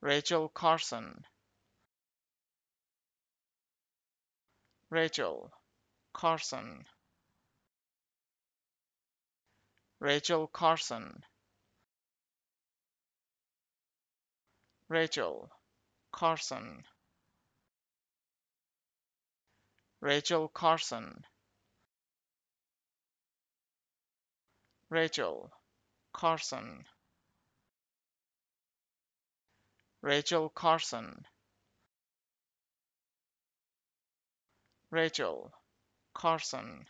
Rachel Carson. Rachel Carson. Rachel Carson. Rachel Carson. Rachel Carson. Rachel Carson Rachel Carson. Rachel Carson